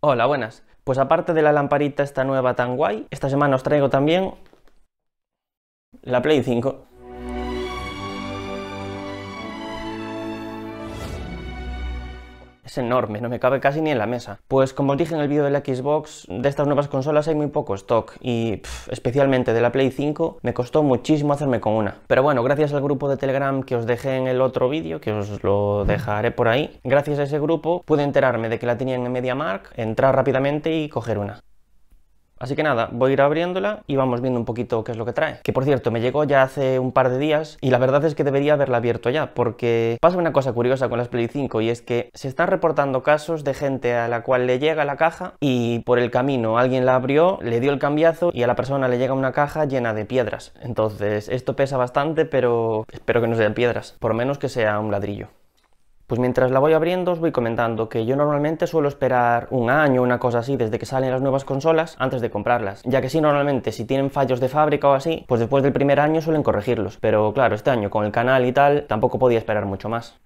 Hola, buenas. Pues aparte de la lamparita esta nueva tan guay, esta semana os traigo también la Play 5. Enorme, no me cabe casi ni en la mesa. Pues como os dije en el vídeo de la Xbox, de estas nuevas consolas hay muy poco stock y especialmente de la Play 5 me costó muchísimo hacerme con una. Pero bueno, gracias al grupo de Telegram que os dejé en el otro vídeo, que os lo dejaré por ahí, gracias a ese grupo pude enterarme de que la tenían en MediaMark, entrar rápidamente y coger una. Así que nada, voy a ir abriéndola y vamos viendo un poquito qué es lo que trae. Que por cierto, me llegó ya hace un par de días y la verdad es que debería haberla abierto ya, porque pasa una cosa curiosa con las Play 5 y es que se están reportando casos de gente a la cual le llega la caja y por el camino alguien la abrió, le dio el cambiazo y a la persona le llega una caja llena de piedras. Entonces, esto pesa bastante, pero espero que no sean piedras, por menos que sea un ladrillo. Pues mientras la voy abriendo os voy comentando que yo normalmente suelo esperar un año, una cosa así, desde que salen las nuevas consolas antes de comprarlas, ya que sí, normalmente si tienen fallos de fábrica o así, pues después del primer año suelen corregirlos, pero claro, este año con el canal y tal tampoco podía esperar mucho más.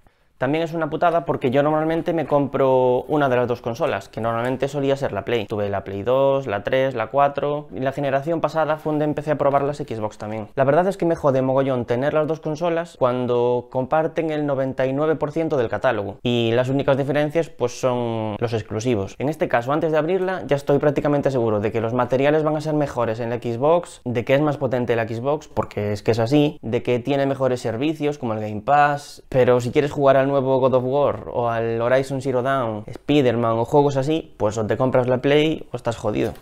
También es una putada porque yo normalmente me compro una de las dos consolas, que normalmente solía ser la Play. Tuve la Play 2, la 3, la 4 y la generación pasada fue donde empecé a probar las Xbox también. La verdad es que me jode mogollón tener las dos consolas cuando comparten el 99% del catálogo y las únicas diferencias pues son los exclusivos. En este caso, antes de abrirla, ya estoy prácticamente seguro de que los materiales van a ser mejores en la Xbox, de que es más potente la Xbox, porque es que es así, de que tiene mejores servicios como el Game Pass, pero si quieres jugar al nuevo God of War o al Horizon Zero Dawn, Spider-Man o juegos así, pues o te compras la Play o estás jodido.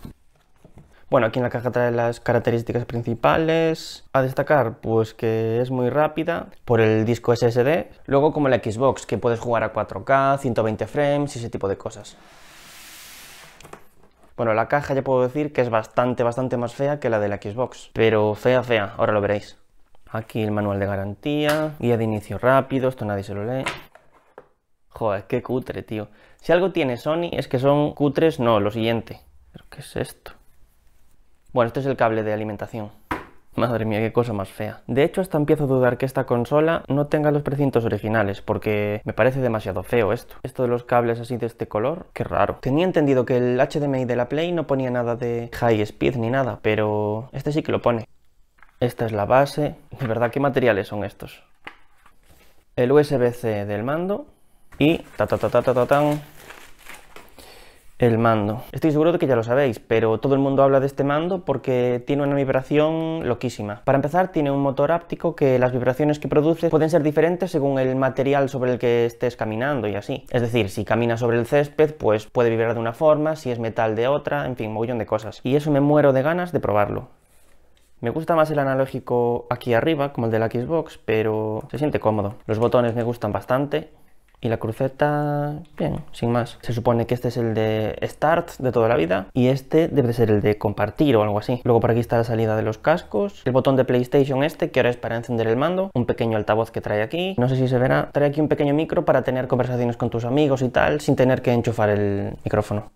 Bueno, aquí en la caja trae las características principales. A destacar, pues que es muy rápida por el disco SSD. Luego como la Xbox, que puedes jugar a 4K, 120 frames y ese tipo de cosas. Bueno, la caja ya puedo decir que es bastante, bastante más fea que la de la Xbox. Pero fea, fea, ahora lo veréis. Aquí el manual de garantía, guía de inicio rápido, esto nadie se lo lee. Joder, qué cutre, tío. Si algo tiene Sony es que son cutres, no, lo siguiente. ¿Pero qué es esto? Bueno, este es el cable de alimentación. Madre mía, qué cosa más fea. De hecho, hasta empiezo a dudar que esta consola no tenga los precintos originales, porque me parece demasiado feo esto. Esto de los cables así de este color, qué raro. Tenía entendido que el HDMI de la Play no ponía nada de high speed ni nada, pero este sí que lo pone. Esta es la base. De verdad, ¿qué materiales son estos? El USB-C del mando y ta ta ta ta ta tan el mando. Estoy seguro de que ya lo sabéis, pero todo el mundo habla de este mando porque tiene una vibración loquísima. Para empezar, tiene un motor áptico que las vibraciones que produce pueden ser diferentes según el material sobre el que estés caminando y así. Es decir, si caminas sobre el césped, pues puede vibrar de una forma, si es metal de otra, en fin, montón de cosas. Y eso me muero de ganas de probarlo. Me gusta más el analógico aquí arriba, como el de la Xbox, pero se siente cómodo. Los botones me gustan bastante. Y la cruceta, bien, sin más. Se supone que este es el de Start de toda la vida y este debe ser el de compartir o algo así. Luego por aquí está la salida de los cascos, el botón de PlayStation este que ahora es para encender el mando, un pequeño altavoz que trae aquí, no sé si se verá, trae aquí un pequeño micro para tener conversaciones con tus amigos y tal sin tener que enchufar el micrófono.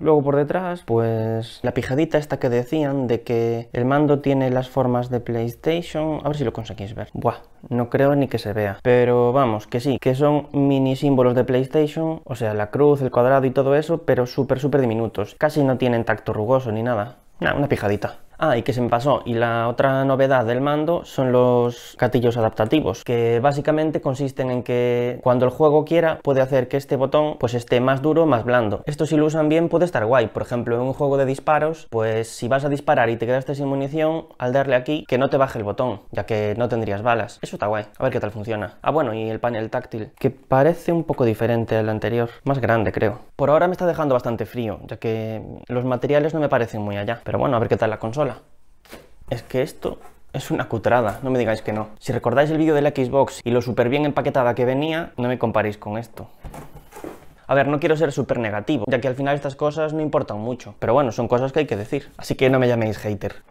Luego por detrás, pues la pijadita esta que decían de que el mando tiene las formas de PlayStation. A ver si lo conseguís ver. Buah, no creo ni que se vea. Pero vamos, que sí, que son mini símbolos de PlayStation. O sea, la cruz, el cuadrado y todo eso, pero súper, súper diminutos. Casi no tienen tacto rugoso ni nada. Nah, una pijadita. Ah, y que se me pasó. Y la otra novedad del mando son los gatillos adaptativos, que básicamente consisten en que cuando el juego quiera puede hacer que este botón pues esté más duro más blando. Esto si lo usan bien puede estar guay. Por ejemplo, en un juego de disparos, pues si vas a disparar y te quedaste sin munición, al darle aquí, que no te baje el botón, ya que no tendrías balas. Eso está guay. A ver qué tal funciona. Ah, bueno, y el panel táctil, que parece un poco diferente al anterior. Más grande, creo. Por ahora me está dejando bastante frío, ya que los materiales no me parecen muy allá. Pero bueno, a ver qué tal la consola. Es que esto es una cutrada, no me digáis que no. Si recordáis el vídeo de la Xbox y lo súper bien empaquetada que venía, no me comparéis con esto. A ver, no quiero ser súper negativo, ya que al final estas cosas no importan mucho. Pero bueno, son cosas que hay que decir. Así que no me llaméis hater.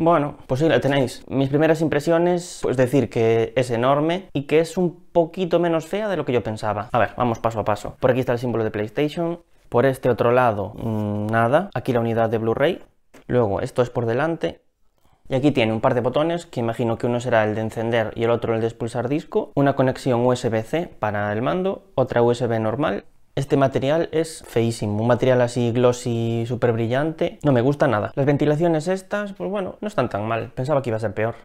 Bueno, pues sí, la tenéis. Mis primeras impresiones, pues decir que es enorme y que es un poquito menos fea de lo que yo pensaba. A ver, vamos paso a paso. Por aquí está el símbolo de PlayStation. Por este otro lado, mm, nada. Aquí la unidad de Blu-ray. Luego, esto es por delante. Y aquí tiene un par de botones, que imagino que uno será el de encender y el otro el de expulsar disco, una conexión USB-C para el mando, otra USB normal. Este material es feísimo, un material así glossy, súper brillante, no me gusta nada. Las ventilaciones estas, pues bueno, no están tan mal, pensaba que iba a ser peor.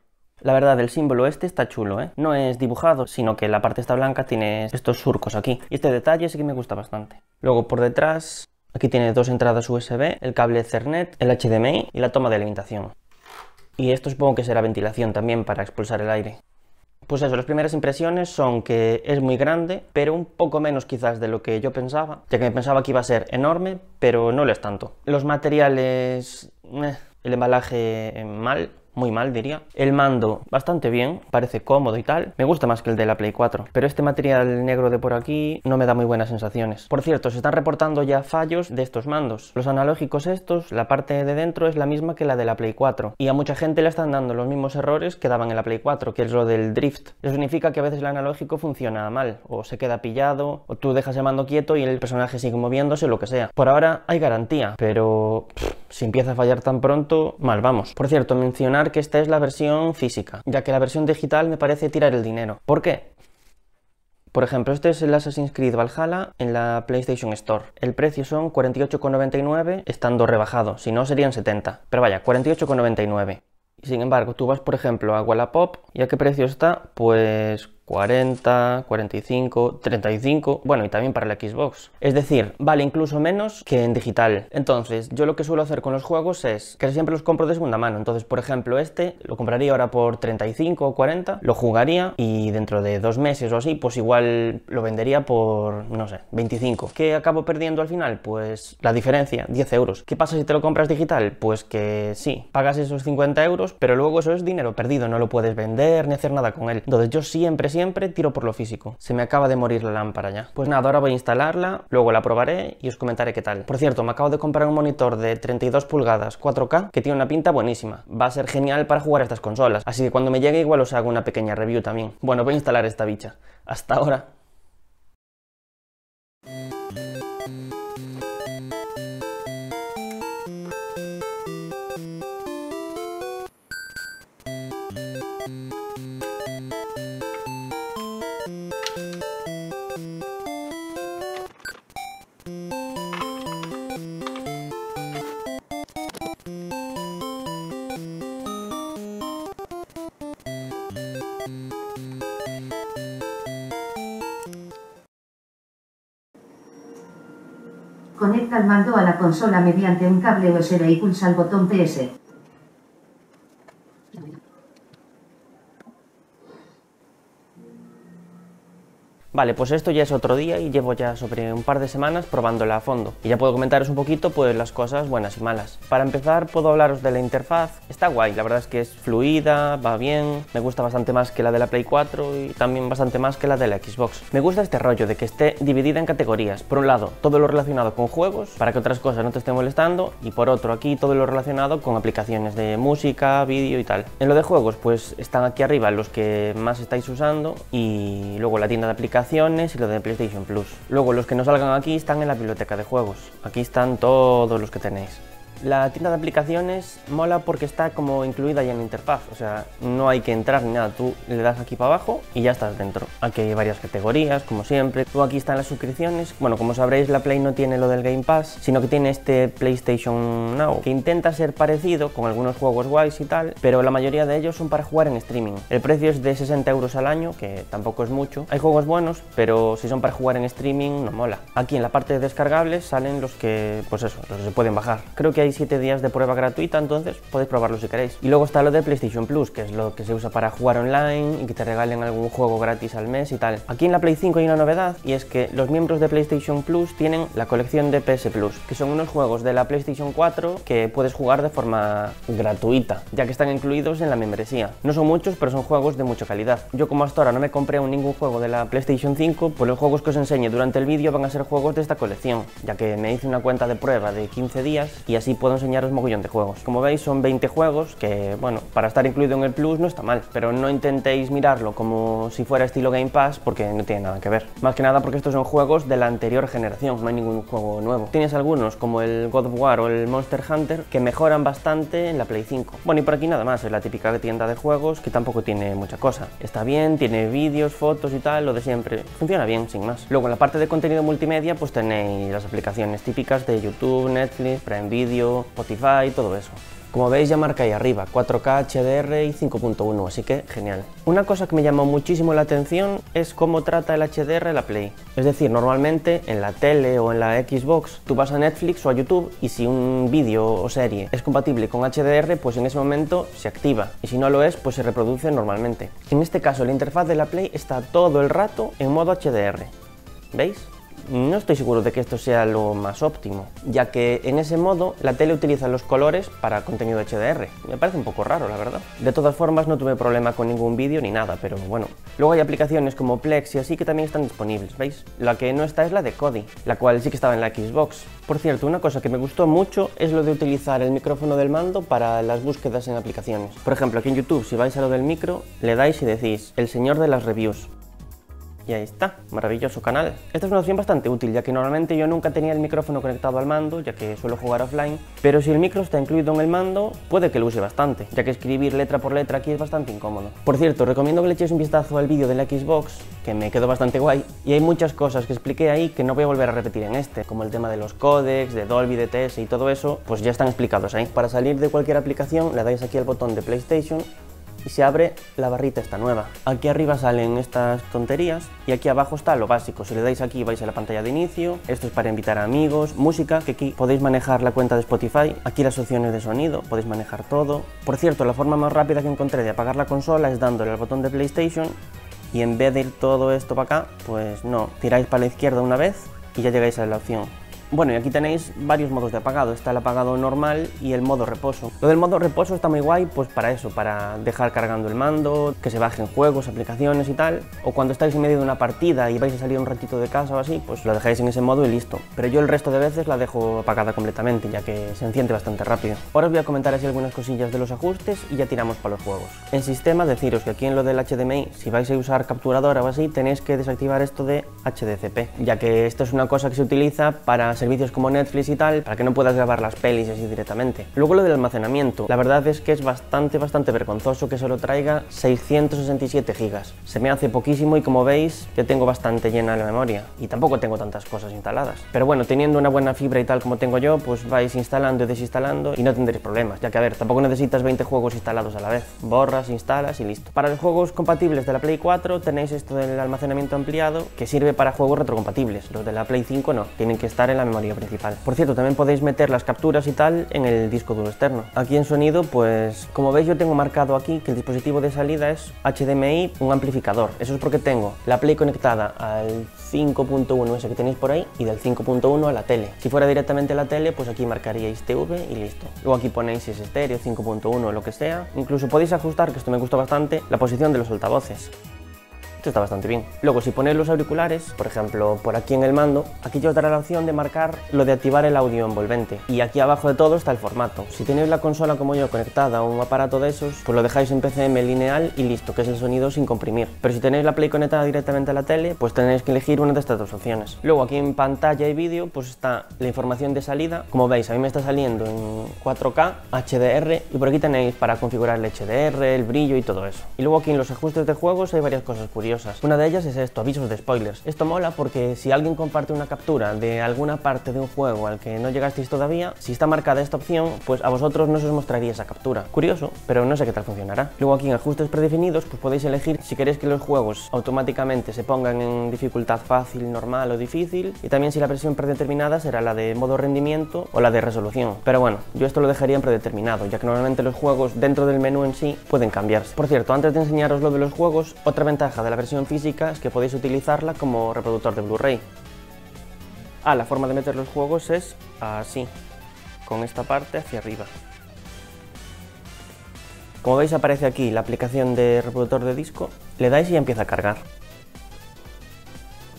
La verdad, el símbolo este está chulo, ¿eh? No es dibujado, sino que la parte esta blanca tiene estos surcos aquí. Y este detalle sí que me gusta bastante. Luego por detrás, aquí tiene dos entradas USB, el cable Ethernet, el HDMI y la toma de alimentación. Y esto supongo que será ventilación también para expulsar el aire. Pues eso, las primeras impresiones son que es muy grande, pero un poco menos quizás de lo que yo pensaba, ya que pensaba que iba a ser enorme, pero no lo es tanto. Los materiales... Eh, el embalaje mal, muy mal diría. El mando bastante bien, parece cómodo y tal. Me gusta más que el de la Play 4, pero este material negro de por aquí no me da muy buenas sensaciones. Por cierto, se están reportando ya fallos de estos mandos. Los analógicos estos, la parte de dentro es la misma que la de la Play 4 y a mucha gente le están dando los mismos errores que daban en la Play 4, que es lo del drift. Eso significa que a veces el analógico funciona mal, o se queda pillado, o tú dejas el mando quieto y el personaje sigue moviéndose, lo que sea. Por ahora hay garantía, pero si empieza a fallar tan pronto, mal vamos. Por cierto, mencionar que esta es la versión física, ya que la versión digital me parece tirar el dinero. ¿Por qué? Por ejemplo, este es el Assassin's Creed Valhalla en la PlayStation Store. El precio son 48,99 estando rebajado, si no serían 70. Pero vaya, 48,99. Sin embargo, tú vas, por ejemplo, a Wallapop y a qué precio está, pues 40, 45, 35, bueno, y también para la Xbox. Es decir, vale incluso menos que en digital. Entonces, yo lo que suelo hacer con los juegos es que siempre los compro de segunda mano. Entonces, por ejemplo, este lo compraría ahora por 35 o 40, lo jugaría y dentro de dos meses o así, pues igual lo vendería por, no sé, 25. ¿Qué acabo perdiendo al final? Pues la diferencia, 10 euros. ¿Qué pasa si te lo compras digital? Pues que sí, pagas esos 50 euros, pero luego eso es dinero perdido, no lo puedes vender ni hacer nada con él. Entonces, yo siempre siempre tiro por lo físico. Se me acaba de morir la lámpara ya. Pues nada, ahora voy a instalarla, luego la probaré y os comentaré qué tal. Por cierto, me acabo de comprar un monitor de 32 pulgadas 4K que tiene una pinta buenísima. Va a ser genial para jugar a estas consolas. Así que cuando me llegue igual os hago una pequeña review también. Bueno, voy a instalar esta bicha. Hasta ahora. Conecta el mando a la consola mediante un cable USB y pulsa el botón PS. Vale, pues esto ya es otro día y llevo ya sobre un par de semanas probándola a fondo. Y ya puedo comentaros un poquito pues las cosas buenas y malas. Para empezar puedo hablaros de la interfaz. Está guay, la verdad es que es fluida, va bien, me gusta bastante más que la de la Play 4 y también bastante más que la de la Xbox. Me gusta este rollo de que esté dividida en categorías. Por un lado, todo lo relacionado con juegos, para que otras cosas no te estén molestando, y por otro, aquí todo lo relacionado con aplicaciones de música, vídeo y tal. En lo de juegos, pues están aquí arriba los que más estáis usando y luego la tienda de aplicaciones y lo de PlayStation Plus. Luego los que no salgan aquí están en la biblioteca de juegos. Aquí están todos los que tenéis. La tienda de aplicaciones mola porque está como incluida ya en la interfaz, o sea, no hay que entrar ni nada, tú le das aquí para abajo y ya estás dentro. Aquí hay varias categorías, como siempre. Luego aquí están las suscripciones. Bueno, como sabréis, la Play no tiene lo del Game Pass, sino que tiene este PlayStation Now, que intenta ser parecido con algunos juegos guays y tal, pero la mayoría de ellos son para jugar en streaming. El precio es de 60 euros al año, que tampoco es mucho. Hay juegos buenos, pero si son para jugar en streaming no mola. Aquí en la parte de descargables salen los que, pues eso, los que se pueden bajar. Creo que hay 7 días de prueba gratuita, entonces podéis probarlo si queréis. Y luego está lo de PlayStation Plus, que es lo que se usa para jugar online y que te regalen algún juego gratis al mes y tal. Aquí en la Play 5 hay una novedad y es que los miembros de PlayStation Plus tienen la colección de PS Plus, que son unos juegos de la PlayStation 4 que puedes jugar de forma gratuita, ya que están incluidos en la membresía. No son muchos, pero son juegos de mucha calidad. Yo como hasta ahora no me compré aún ningún juego de la PlayStation 5, pues los juegos que os enseñe durante el vídeo van a ser juegos de esta colección, ya que me hice una cuenta de prueba de 15 días y así puedo enseñaros mogollón de juegos. Como veis son 20 juegos que, bueno, para estar incluido en el Plus no está mal, pero no intentéis mirarlo como si fuera estilo Game Pass porque no tiene nada que ver. Más que nada porque estos son juegos de la anterior generación, no hay ningún juego nuevo. Tienes algunos como el God of War o el Monster Hunter que mejoran bastante en la Play 5. Bueno, y por aquí nada más, es la típica tienda de juegos que tampoco tiene mucha cosa. Está bien, tiene vídeos, fotos y tal, lo de siempre. Funciona bien, sin más. Luego en la parte de contenido multimedia pues tenéis las aplicaciones típicas de YouTube, Netflix, Prime Video, Spotify, todo eso. Como veis ya marca ahí arriba, 4K, HDR y 5.1, así que genial. Una cosa que me llamó muchísimo la atención es cómo trata el HDR la Play. Es decir, normalmente en la tele o en la Xbox tú vas a Netflix o a YouTube y si un vídeo o serie es compatible con HDR, pues en ese momento se activa y si no lo es, pues se reproduce normalmente. En este caso la interfaz de la Play está todo el rato en modo HDR. ¿Veis? No estoy seguro de que esto sea lo más óptimo, ya que en ese modo la tele utiliza los colores para contenido HDR. Me parece un poco raro, la verdad. De todas formas, no tuve problema con ningún vídeo ni nada, pero bueno. Luego hay aplicaciones como Plex y así que también están disponibles, ¿veis? La que no está es la de Kodi, la cual sí que estaba en la Xbox. Por cierto, una cosa que me gustó mucho es lo de utilizar el micrófono del mando para las búsquedas en aplicaciones. Por ejemplo, aquí en YouTube, si vais a lo del micro, le dais y decís, el señor de las reviews. Y ahí está, maravilloso canal. Esta es una opción bastante útil, ya que normalmente yo nunca tenía el micrófono conectado al mando, ya que suelo jugar offline, pero si el micro está incluido en el mando, puede que lo use bastante, ya que escribir letra por letra aquí es bastante incómodo. Por cierto, recomiendo que le echéis un vistazo al vídeo de la Xbox, que me quedó bastante guay, y hay muchas cosas que expliqué ahí que no voy a volver a repetir en este, como el tema de los códecs, de Dolby, DTS y todo eso, pues ya están explicados ahí. Para salir de cualquier aplicación le dais aquí al botón de PlayStation y se abre la barrita esta nueva. Aquí arriba salen estas tonterías y aquí abajo está lo básico. Si le dais aquí vais a la pantalla de inicio, esto es para invitar a amigos, música, que aquí podéis manejar la cuenta de Spotify, aquí las opciones de sonido, podéis manejar todo. Por cierto, la forma más rápida que encontré de apagar la consola es dándole al botón de PlayStation y en vez de ir todo esto para acá, pues no, tiráis para la izquierda una vez y ya llegáis a la opción. Bueno, y aquí tenéis varios modos de apagado. Está el apagado normal y el modo reposo. Lo del modo reposo está muy guay, pues para eso, para dejar cargando el mando, que se bajen juegos, aplicaciones y tal. O cuando estáis en medio de una partida y vais a salir un ratito de casa o así, pues lo dejáis en ese modo y listo. Pero yo el resto de veces la dejo apagada completamente, ya que se enciende bastante rápido. Ahora os voy a comentar así algunas cosillas de los ajustes y ya tiramos para los juegos. En sistema, deciros que aquí en lo del HDMI, si vais a usar capturadora o así, tenéis que desactivar esto de HDCP, ya que esto es una cosa que se utiliza para servicios como Netflix y tal, para que no puedas grabar las pelis así directamente. Luego lo del almacenamiento, la verdad es que es bastante, bastante vergonzoso que solo traiga 667 gigas. Se me hace poquísimo y como veis, yo tengo bastante llena la memoria y tampoco tengo tantas cosas instaladas. Pero bueno, teniendo una buena fibra y tal como tengo yo, pues vais instalando y desinstalando y no tendréis problemas, ya que a ver, tampoco necesitas 20 juegos instalados a la vez. Borras, instalas y listo. Para los juegos compatibles de la Play 4 tenéis esto del almacenamiento ampliado, que sirve para juegos retrocompatibles. Los de la Play 5 no, tienen que estar en la memoria principal. Por cierto, también podéis meter las capturas y tal en el disco duro externo. Aquí en sonido, pues como veis yo tengo marcado aquí que el dispositivo de salida es HDMI, un amplificador. Eso es porque tengo la Play conectada al 5.1 ese que tenéis por ahí y del 5.1 a la tele. Si fuera directamente la tele, pues aquí marcaríais TV y listo. Luego aquí ponéis si es estéreo, 5.1 o lo que sea. Incluso podéis ajustar, que esto me gusta bastante, la posición de los altavoces está bastante bien. Luego, si ponéis los auriculares, por ejemplo, por aquí en el mando, aquí ya os dará la opción de marcar lo de activar el audio envolvente. Y aquí abajo de todo está el formato. Si tenéis la consola como yo conectada a un aparato de esos, pues lo dejáis en PCM lineal y listo, que es el sonido sin comprimir. Pero si tenéis la Play conectada directamente a la tele, pues tenéis que elegir una de estas dos opciones. Luego aquí en pantalla y vídeo, pues está la información de salida. Como veis, a mí me está saliendo en 4K, HDR y por aquí tenéis para configurar el HDR, el brillo y todo eso. Y luego aquí en los ajustes de juegos hay varias cosas curiosas una de ellas es esto, avisos de spoilers. Esto mola porque si alguien comparte una captura de alguna parte de un juego al que no llegasteis todavía, si está marcada esta opción, pues a vosotros no se os mostraría esa captura. Curioso, pero no sé qué tal funcionará. Luego aquí en ajustes predefinidos, pues podéis elegir si queréis que los juegos automáticamente se pongan en dificultad fácil, normal o difícil, y también si la versión predeterminada será la de modo rendimiento o la de resolución. Pero bueno, yo esto lo dejaría en predeterminado, ya que normalmente los juegos dentro del menú en sí pueden cambiarse. Por cierto, antes de enseñaros lo de los juegos, otra ventaja de la versión física es que podéis utilizarla como reproductor de Blu-ray. Ah, la forma de meter los juegos es así, con esta parte hacia arriba. Como veis aparece aquí la aplicación de reproductor de disco, le dais y empieza a cargar.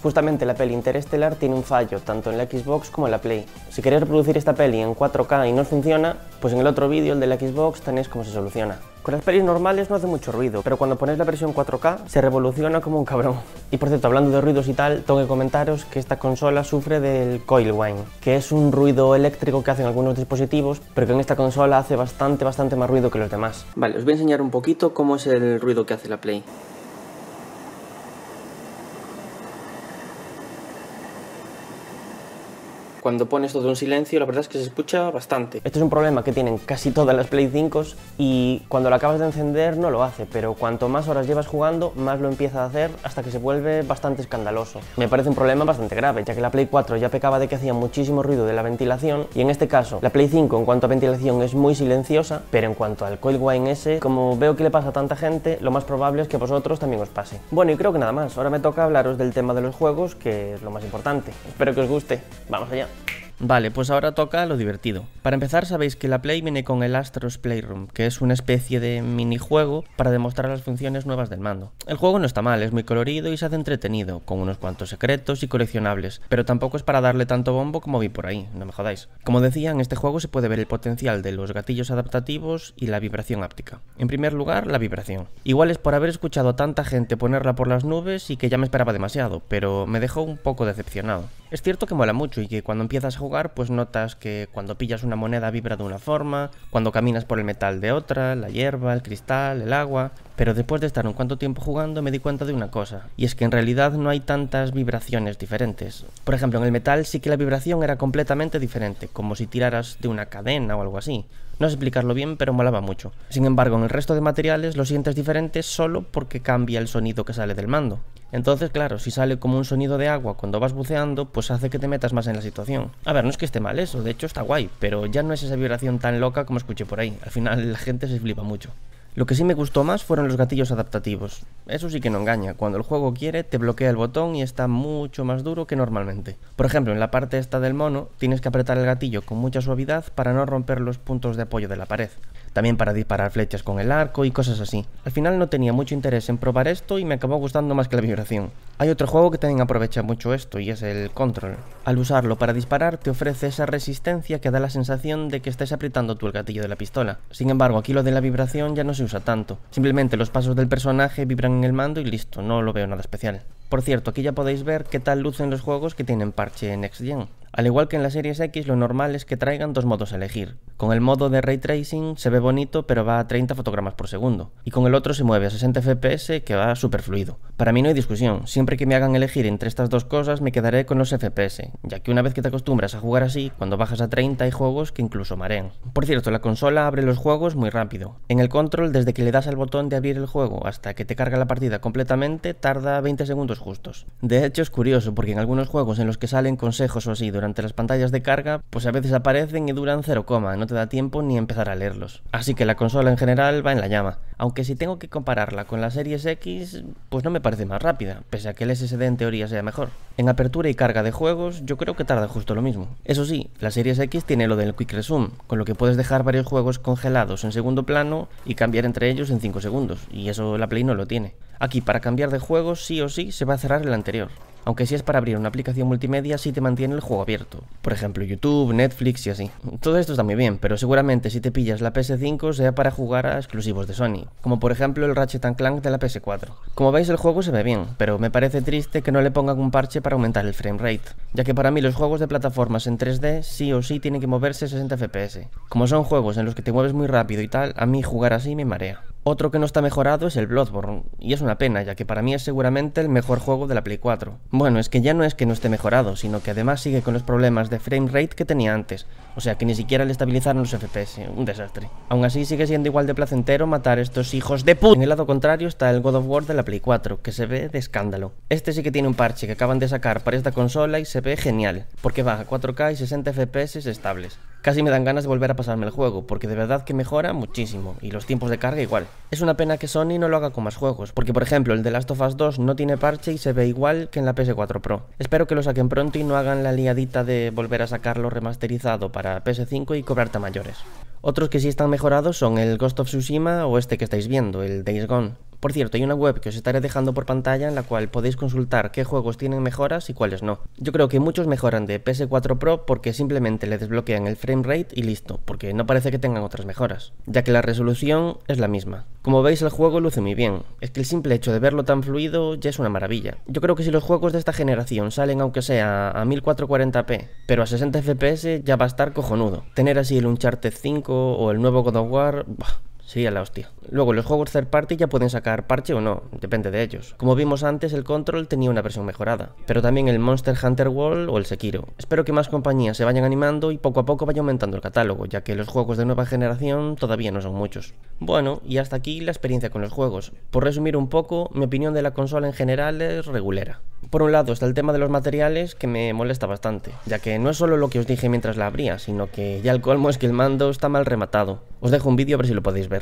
Justamente la peli Interestelar tiene un fallo tanto en la Xbox como en la Play. Si queréis reproducir esta peli en 4K y no funciona, pues en el otro vídeo, el de la Xbox, tenéis cómo se soluciona. Con las pelis normales no hace mucho ruido, pero cuando ponéis la versión 4K se revoluciona como un cabrón. Y por cierto, hablando de ruidos y tal, tengo que comentaros que esta consola sufre del coil whine, que es un ruido eléctrico que hacen algunos dispositivos, pero que en esta consola hace bastante, bastante más ruido que los demás. Vale, os voy a enseñar un poquito cómo es el ruido que hace la Play. Cuando pones todo en silencio, la verdad es que se escucha bastante. Esto es un problema que tienen casi todas las Play 5 y cuando lo acabas de encender no lo hace, pero cuanto más horas llevas jugando, más lo empieza a hacer hasta que se vuelve bastante escandaloso. Me parece un problema bastante grave, ya que la Play 4 ya pecaba de que hacía muchísimo ruido de la ventilación y en este caso la Play 5 en cuanto a ventilación es muy silenciosa, pero en cuanto al coil whine ese, como veo que le pasa a tanta gente, lo más probable es que a vosotros también os pase. Bueno, y creo que nada más, ahora me toca hablaros del tema de los juegos, que es lo más importante. Espero que os guste. Vamos allá. Vale, pues ahora toca lo divertido. Para empezar, sabéis que la Play viene con el Astros Playroom, que es una especie de minijuego para demostrar las funciones nuevas del mando. El juego no está mal, es muy colorido y se hace entretenido, con unos cuantos secretos y coleccionables, pero tampoco es para darle tanto bombo como vi por ahí, no me jodáis. Como decía, en este juego se puede ver el potencial de los gatillos adaptativos y la vibración áptica. En primer lugar, la vibración. Igual es por haber escuchado a tanta gente ponerla por las nubes y que ya me esperaba demasiado, pero me dejó un poco decepcionado. Es cierto que mola mucho y que cuando empiezas a jugar pues notas que cuando pillas una moneda vibra de una forma, cuando caminas por el metal de otra, la hierba, el cristal, el agua, pero después de estar un cuanto tiempo jugando me di cuenta de una cosa, y es que en realidad no hay tantas vibraciones diferentes. Por ejemplo, en el metal sí que la vibración era completamente diferente, como si tiraras de una cadena o algo así. No sé explicarlo bien, pero molaba mucho. Sin embargo, en el resto de materiales lo sientes diferente solo porque cambia el sonido que sale del mando. Entonces, claro, si sale como un sonido de agua cuando vas buceando, pues hace que te metas más en la situación. A ver, no es que esté mal eso, de hecho está guay, pero ya no es esa vibración tan loca como escuché por ahí. Al final la gente se flipa mucho. Lo que sí me gustó más fueron los gatillos adaptativos. Eso sí que no engaña, cuando el juego quiere te bloquea el botón y está mucho más duro que normalmente. Por ejemplo, en la parte esta del mono tienes que apretar el gatillo con mucha suavidad para no romper los puntos de apoyo de la pared también para disparar flechas con el arco y cosas así. Al final no tenía mucho interés en probar esto y me acabó gustando más que la vibración. Hay otro juego que también aprovecha mucho esto y es el Control. Al usarlo para disparar te ofrece esa resistencia que da la sensación de que estés apretando tú el gatillo de la pistola. Sin embargo, aquí lo de la vibración ya no se usa tanto. Simplemente los pasos del personaje vibran en el mando y listo, no lo veo nada especial. Por cierto, aquí ya podéis ver qué tal lucen los juegos que tienen parche Next Gen. Al igual que en la Series X, lo normal es que traigan dos modos a elegir. Con el modo de Ray Tracing se ve bonito, pero va a 30 fotogramas por segundo. Y con el otro se mueve a 60 FPS, que va súper fluido. Para mí no hay discusión, siempre que me hagan elegir entre estas dos cosas me quedaré con los FPS, ya que una vez que te acostumbras a jugar así, cuando bajas a 30 hay juegos que incluso marean. Por cierto, la consola abre los juegos muy rápido. En el control, desde que le das al botón de abrir el juego hasta que te carga la partida completamente, tarda 20 segundos justos. De hecho es curioso, porque en algunos juegos en los que salen consejos o así durante las pantallas de carga, pues a veces aparecen y duran 0, no te da tiempo ni empezar a leerlos. Así que la consola en general va en la llama. Aunque si tengo que compararla con la Series X, pues no me parece más rápida, pese a que el SSD en teoría sea mejor. En apertura y carga de juegos, yo creo que tarda justo lo mismo. Eso sí, la Series X tiene lo del Quick Resume, con lo que puedes dejar varios juegos congelados en segundo plano y cambiar entre ellos en 5 segundos, y eso la Play no lo tiene. Aquí, para cambiar de juego, sí o sí, se va a cerrar el anterior aunque si es para abrir una aplicación multimedia sí te mantiene el juego abierto. Por ejemplo, YouTube, Netflix y así. Todo esto está muy bien, pero seguramente si te pillas la PS5 sea para jugar a exclusivos de Sony, como por ejemplo el Ratchet Clank de la PS4. Como veis el juego se ve bien, pero me parece triste que no le pongan un parche para aumentar el frame rate, ya que para mí los juegos de plataformas en 3D sí o sí tienen que moverse 60 FPS. Como son juegos en los que te mueves muy rápido y tal, a mí jugar así me marea. Otro que no está mejorado es el Bloodborne, y es una pena, ya que para mí es seguramente el mejor juego de la Play 4. Bueno, es que ya no es que no esté mejorado, sino que además sigue con los problemas de frame rate que tenía antes, o sea que ni siquiera le estabilizaron los FPS, un desastre. Aún así sigue siendo igual de placentero matar a estos hijos de puta. En el lado contrario está el God of War de la Play 4, que se ve de escándalo. Este sí que tiene un parche que acaban de sacar para esta consola y se ve genial, porque va a 4K y 60 FPS estables. Casi me dan ganas de volver a pasarme el juego, porque de verdad que mejora muchísimo, y los tiempos de carga igual. Es una pena que Sony no lo haga con más juegos, porque por ejemplo el de Last of Us 2 no tiene parche y se ve igual que en la PS4 Pro. Espero que lo saquen pronto y no hagan la liadita de volver a sacarlo remasterizado para PS5 y cobrarte mayores. Otros que sí están mejorados son el Ghost of Tsushima o este que estáis viendo, el Days Gone. Por cierto, hay una web que os estaré dejando por pantalla en la cual podéis consultar qué juegos tienen mejoras y cuáles no. Yo creo que muchos mejoran de PS4 Pro porque simplemente le desbloquean el frame rate y listo, porque no parece que tengan otras mejoras, ya que la resolución es la misma. Como veis el juego luce muy bien, es que el simple hecho de verlo tan fluido ya es una maravilla. Yo creo que si los juegos de esta generación salen aunque sea a 1440p, pero a 60 fps ya va a estar cojonudo. Tener así el Uncharted 5 o el nuevo God of War, Sería la hostia. Luego, los juegos third party ya pueden sacar parche o no, depende de ellos. Como vimos antes, el Control tenía una versión mejorada, pero también el Monster Hunter World o el Sekiro. Espero que más compañías se vayan animando y poco a poco vaya aumentando el catálogo, ya que los juegos de nueva generación todavía no son muchos. Bueno, y hasta aquí la experiencia con los juegos. Por resumir un poco, mi opinión de la consola en general es regulera. Por un lado está el tema de los materiales que me molesta bastante, ya que no es solo lo que os dije mientras la abría, sino que ya el colmo es que el mando está mal rematado. Os dejo un vídeo a ver si lo podéis ver.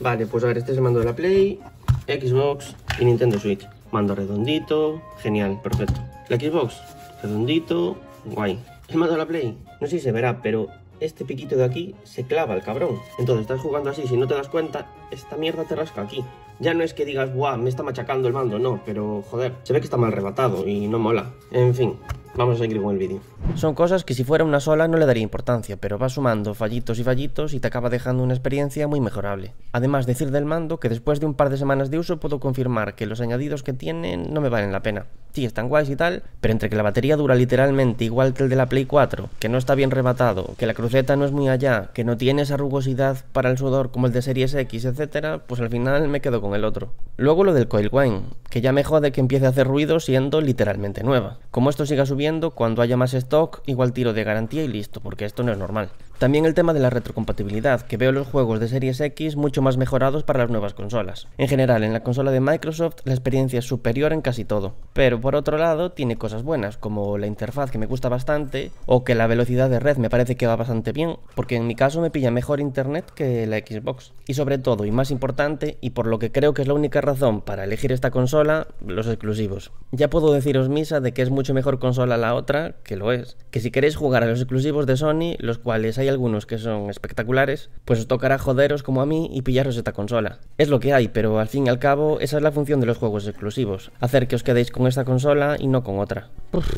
Vale, pues a ver, este es el mando de la Play, Xbox y Nintendo Switch. Mando redondito, genial, perfecto. La Xbox, redondito, guay. El mando de la Play, no sé si se verá, pero este piquito de aquí se clava el cabrón. Entonces estás jugando así, si no te das cuenta, esta mierda te rasca aquí. Ya no es que digas, guau, me está machacando el mando, no, pero joder, se ve que está mal rematado y no mola. En fin, Vamos a seguir con el vídeo. Son cosas que si fuera una sola no le daría importancia, pero va sumando fallitos y fallitos y te acaba dejando una experiencia muy mejorable. Además, decir del mando que después de un par de semanas de uso puedo confirmar que los añadidos que tienen no me valen la pena. Sí, están guays y tal, pero entre que la batería dura literalmente igual que el de la Play 4, que no está bien rematado, que la cruceta no es muy allá, que no tiene esa rugosidad para el sudor como el de Series X, etc., pues al final me quedo con el otro. Luego lo del Coil Wine, que ya me jode que empiece a hacer ruido siendo literalmente nueva. Como esto siga subiendo cuando haya más stock, igual tiro de garantía y listo, porque esto no es normal. También el tema de la retrocompatibilidad, que veo los juegos de Series X mucho más mejorados para las nuevas consolas. En general, en la consola de Microsoft la experiencia es superior en casi todo, pero por otro lado tiene cosas buenas, como la interfaz que me gusta bastante, o que la velocidad de red me parece que va bastante bien, porque en mi caso me pilla mejor internet que la Xbox. Y sobre todo, y más importante, y por lo que creo que es la única razón para elegir esta consola, los exclusivos. Ya puedo deciros misa de que es mucho mejor consola la otra, que lo es, que si queréis jugar a los exclusivos de Sony, los cuales hay algunos que son espectaculares, pues os tocará joderos como a mí y pillaros esta consola. Es lo que hay, pero al fin y al cabo esa es la función de los juegos exclusivos, hacer que os quedéis con esta consola y no con otra.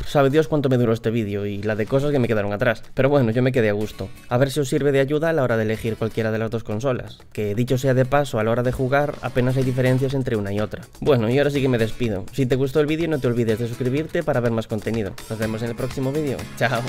sabe Dios cuánto me duró este vídeo y la de cosas que me quedaron atrás, pero bueno, yo me quedé a gusto. A ver si os sirve de ayuda a la hora de elegir cualquiera de las dos consolas, que dicho sea de paso, a la hora de jugar apenas hay diferencias entre una y otra. Bueno, y ahora sí que me despido. Si te gustó el vídeo no te olvides de suscribirte para ver más contenido. Nos vemos en el próximo vídeo. Chao.